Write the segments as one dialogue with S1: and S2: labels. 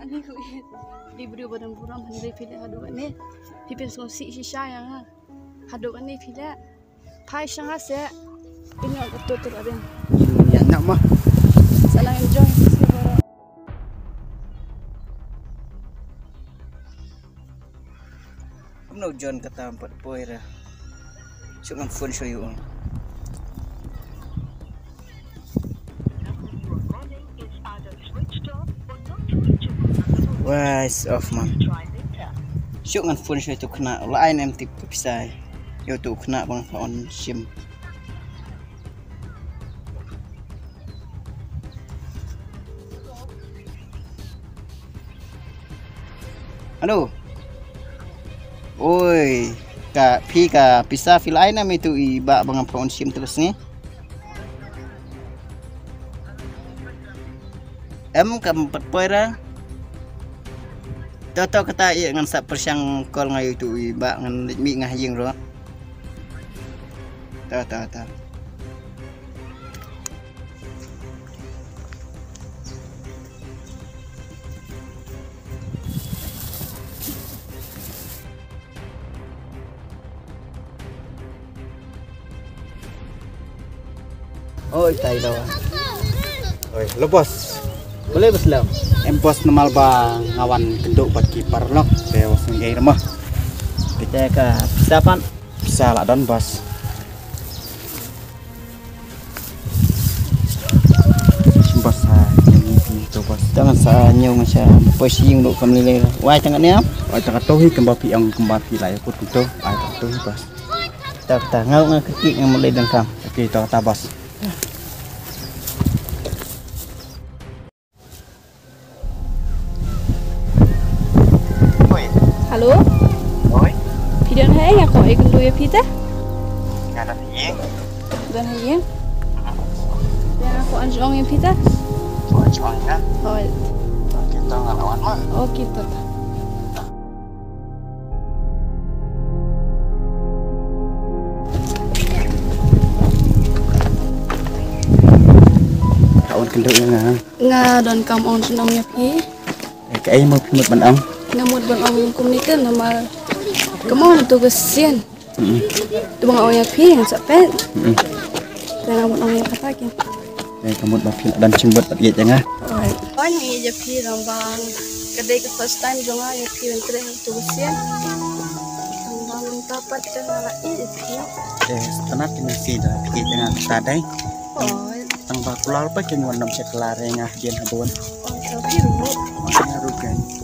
S1: Ani ko diberi badan buram handai pilih hadu ni. Pipin so si shisha yang ha. Hadu ni pilih. Pai shang ha se. Ini aku tutur ada.
S2: Ya nak mah.
S1: Salam enjoy.
S3: Kamu nak John kata empat poin dah. Cuk ngam phone show you. Wise off man. Cuk ngam phone show tu kena lain em tip pisai. Yo tu kena bang on sim. Halo. Oi, ka pi ka pisa fil aina mi tu iba bang phone sim terus ni. Em ka empat poira. Toto kata iya ngan sa persyang kol ngayu tu iba ngan mi ngah ying ro. Ta ta ta. Oi, tai daw.
S4: Oi, bos.
S3: Boleh beslam.
S4: Em bos normal bang ngawan genduk buat kiper lo. Dewas ngai rumah. Kita
S3: ka pisa pan.
S4: Bisa lah don bos. Bos ha, ini tu bos.
S3: Jangan sa nyu macam posing duk kam lele. Wai jangan ni am.
S4: Tak tahu hi kembali pi ang kembali lah aku tu tu. Ai tak tahu hi bos.
S3: Tak tak ngau ngau kekik ngam mulai dan kam.
S4: Okey, tak kata bos.
S1: Halo.
S4: oi.
S1: Pidan hai aku ikut dulu ya pita.
S4: Ngana sih?
S1: Dan hai. Dan aku anjong yang pita.
S4: Oi, cuangnya.
S1: Oh,
S4: Kita ngelawan mah.
S1: oh gitu.
S4: Kawan genduk yang ngah.
S1: Nga dan kam on senang ya pi.
S4: Cái ấy mà phim một bạn ông
S1: Ngamut bang ang kum ni kan nama. Kamu tu kesian. Tu bang ang ya pi yang sapet. Dan ang ya patakin.
S4: Phim đang chưng bật bật ghét chẳng á
S1: Oh, yang ya pi rambang. Kedai ke first time jonga ya pi yang keren tu kesian. Rambang dapat jangan lagi ya pi.
S4: Để tanat cái mình xì là ghét chẳng á Ta đây Tăng bà cô lao bách kinh hoàn đồng sẽ là rè ngà Điên hà buồn
S1: oh, tapi ni
S4: sẽ Oh, kapur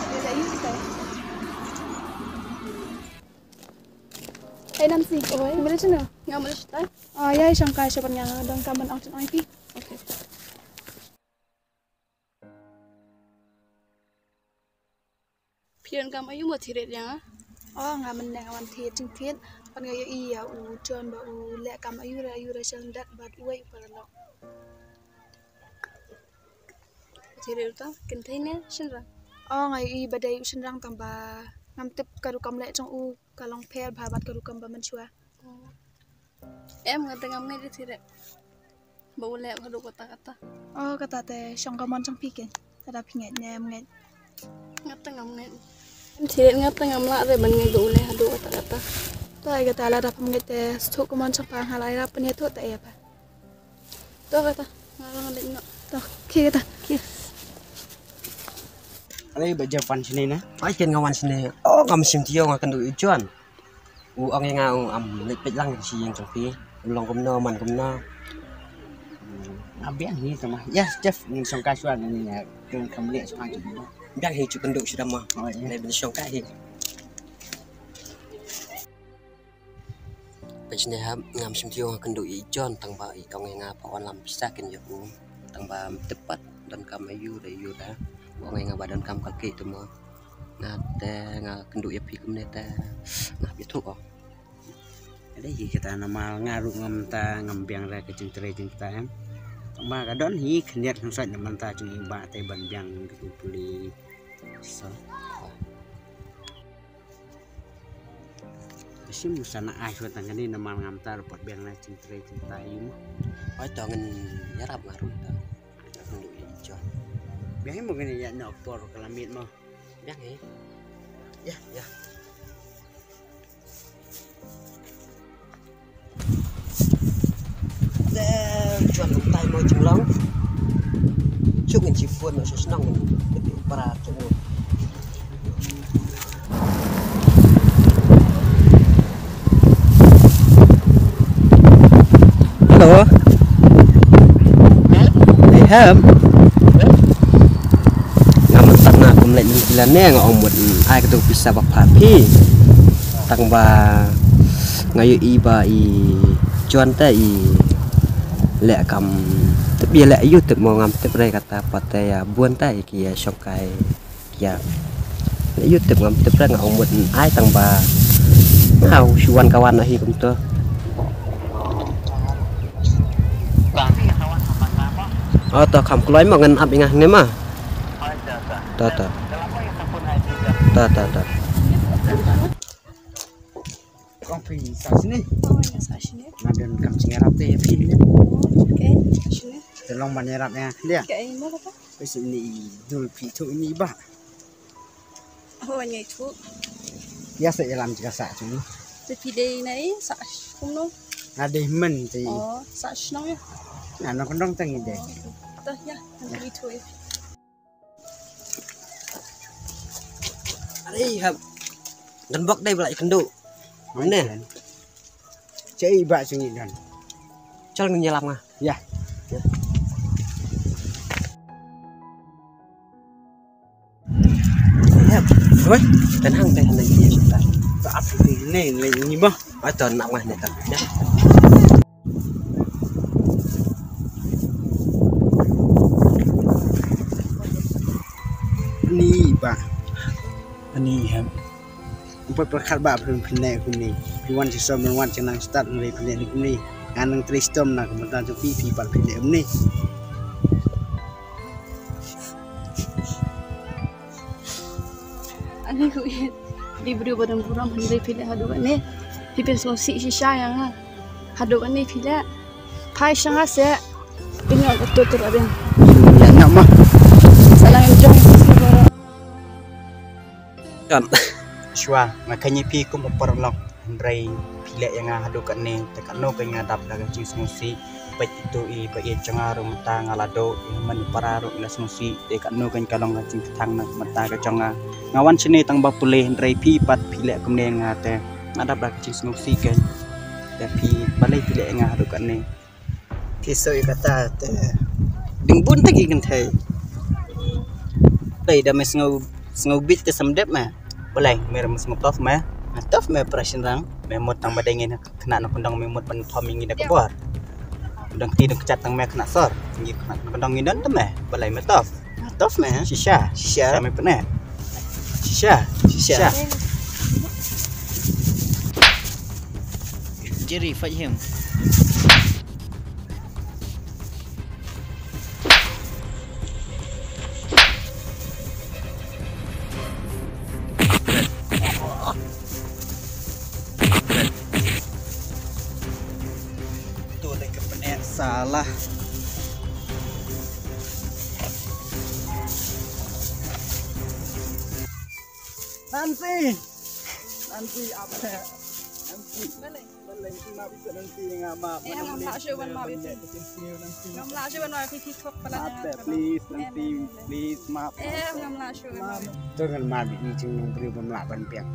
S5: badai John dia dah use teh. Hey Nancy, oi, mana cina?
S1: Ngam mana cina?
S5: Ah, ya, sangkai sebenarnya dan kaman out on IP.
S1: Okay. Pian kam ayu mau thiret yang ah?
S5: Oh, ngam mana kawan thiret cing thiret. Pan gaya iya u John ba u lek kam ayu ra ayu ra sang dat bat uai paralok.
S1: Thiret tu, container sendiri.
S5: Oh, ngai i badai u senrang tamba ngam tip karu kam lek trong u kalong per bhabat karu kam ba man chua.
S1: Em ngata ngam ngai di thiret. Bau lek karu kata-kata.
S5: Oh, kata teh syong kamon trong pikin. Tada pinget nem ngai.
S1: Ngata ngam ngai. Em thiret ngata ngam la re ban ngai go le hadu kata-kata.
S5: Tai kata la da pam ngai teh stuk kamon trong pang halai ra pen itu tak ya pa.
S1: Tuh kata ngarang ngai no.
S5: Tuh, ki kata.
S1: Ki.
S2: Ano ba Japan sini na?
S6: Ay, kin nga sini. Oh, nga masim tiyo nga kandu ijuan. U nga ang am lipit lang si yang tangki. Ulong kumno man kumno.
S2: Abian ni sama. Yes, Jeff ni song kasuan ni na kun kamle sang tu.
S6: Dan hi cuk kandu sudah mah.
S2: Lai bin
S6: song ka hi. Pajne ha ngam sim tiyo nga kandu ijuan tang ba i kong
S7: nga pa on
S6: pisakin yo. Tang
S7: ba
S6: tepat dan kamayu da yu wa nga badan kam kal ke tu mo na te nga kendu ya pi kum ne te na bi thu ko
S2: Ada hi kita nama ngaru ngam ta ngam biang ra ke chung ta em. Ma ka don hi khniat khang sa ta chung ba te ban biang ke puli. So. Sim sana ai chuan tang ni nama ngam ta repot biang ra chung tre chung ta im.
S6: oi to ngen yarap ngaru ta kendu i
S2: Biang mo gani ya nok por kalamit mo.
S6: biang hi
S2: Ya,
S6: ya Để chuẩn lục tay môi chừng lắm Chúc ngân chỉ phuôn nó sẽ nong Để bị bà cho ngồi Hello.
S3: Hey, Ham.
S6: เล็นึงกิลาแน่งออกหมดไอ้กระตุกพิศาบกผาพี่ตังบางายุอีบาอีจวนแต่อีแหละกำตะเบียแหละยุติกมองงามตบไรกตาปัตยาบวนแต่เกียชองไกเกียและยุติกงามตบเรงออกหมดไอ้ตังบาเอาชวนกวันนะฮีกุมตัวอ๋อต่อคำกล้วยมาเงินอับยังไงเนี่ยมา Oh, ya
S1: sa sini.
S2: Ngaden kam singarap te pi ni.
S1: Okay, sa sini.
S2: Tolong banyarap ya. Dia.
S1: Kayak ini apa?
S2: Wis ini dul pi tu ini ba.
S1: Oh, nyai tu.
S2: Ya sa ilam juga sa tu.
S1: Tapi day này sa không nó.
S2: Ada men ti.
S1: Oh, sa shnong ya.
S2: Nah, no kondong tang ide.
S1: Dah ya, nanti itu
S6: ya. Ari hab. Dan bok dai belai kendu.
S2: Mana? Cai ba sungi dan.
S6: Chal nyelam ngah.
S2: Ya.
S6: Ya. Hab. Oi, dan hang teh hanai dia sudah.
S2: Tak apa ni
S4: ni ni ni bah. Oi ton nak ngah ni ton. Ya. Ni ba. Ni ham.
S2: Empat perkar ba pun pinai ku ni. Piwan si som wan cenang start mulai pinai ni ku ni. Anang tristom nak kemudian tu pi pi par pinai ni.
S1: Ani ku di beri badan buram hendak pilih hadu ni. Pipin songsi sisa yang ha. Hadu ni pilih. Pai shanga se. Ini aku tutur abin.
S3: Ya nak mah.
S1: Ton.
S4: Shua, makanya pi ku memperlok Andrei pilek yang hadu kat ni. Tekan no ke ngadap dah cing smusi baik itu i baik cengar mata ngalado men pararu ila smusi tekan no kan kalong cing tang nak mata ke cenga ngawan sini tang ba pulih Andrei pi pat pilek kum ne ngate ngadap dah cing smusi kan? Tapi balai pilek yang hadu kat ni.
S3: Kisah kata te ding bun tagi kan thai đây đã mới ngầu ngầu bít te samdep ma boleh
S4: merem semua tof me
S3: tof me operation rang
S4: me mut tang badai ngin kena nak kondang me mut pan tom ngin dak
S3: bor kondang ti dak cat tang me kena sor ngin
S4: kena kondang ngin dan me boleh me tof
S3: tof me
S4: shisha
S3: shisha
S4: me pene shisha
S3: shisha Jerry fight him
S4: Nanti nanti apa
S1: nanti
S4: nanti ngama ma bisa. nanti.
S1: Maaf, please, nanti,
S4: please, maaf.
S2: Kan ini beri piang.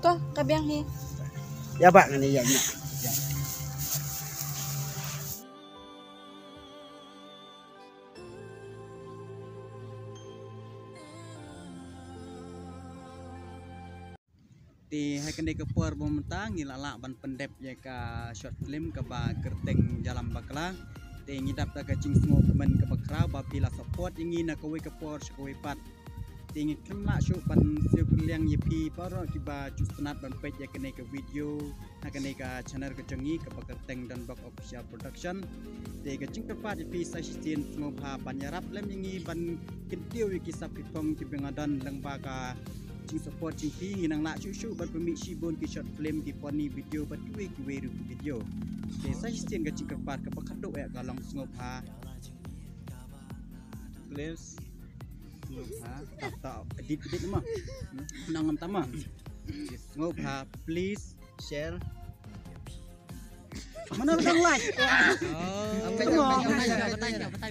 S1: Toh, kabiang ni.
S2: Ya Pak ngene ya.
S4: Ti hai kene ke por bom mentang ngila la ban pendep ya ka short film ka ba kerteng jalan bakla. Ti ngidap ta ka cing sngo kemen ka bakra ba support ingi na ka we ka por ka we pat. Ti ngi kem la shu ban siu kuliang ye pi ki ba justnat ban pet ya kene ka video na kene ka channel ka changi ka ba kerteng dan bak official production. Ti ka cing ka pat ye pi sa sin sngo pha panyarap lem ingi ban kintiu ki sap ki pong ជាង support ជាងពីងនឹងឡាក់ជូជូបាត់ពមីស៊ីបូនគី short film គីប៉ុននេះវីដេអូបាត់គួយគួយឬវីដេអូគេសាច់ស្ទៀនកជាងកប៉ាត់កបកាត់ដូអែកឡងស្ងប់ហា clips ស្ងប់ហាតត edit edit មកនងងតាមមកស្ងប់ហា please
S3: share
S4: like
S2: Ang.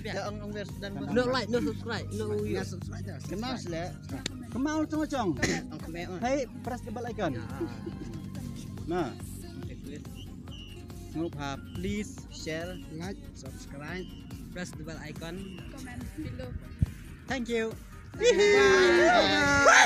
S3: Ya vers dan No
S4: like,
S6: no subscribe,
S7: no
S2: Ya subscribe dah. Kenal sila. Ong keme.
S4: hey press the bell icon nah ngop ha please Share,
S2: like, subscribe. Press the bell icon.
S5: Comment
S1: below.
S4: thank you Bye.